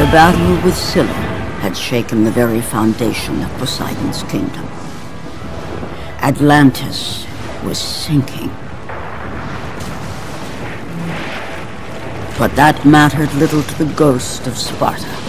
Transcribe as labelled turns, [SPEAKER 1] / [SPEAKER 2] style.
[SPEAKER 1] The battle with Scylla had shaken the very foundation of Poseidon's kingdom. Atlantis was sinking. But that mattered little to the ghost of Sparta.